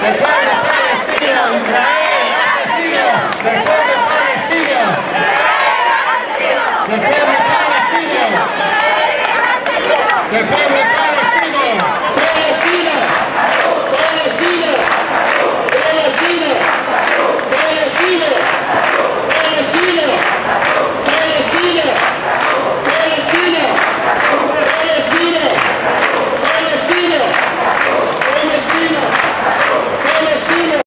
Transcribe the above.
Vai.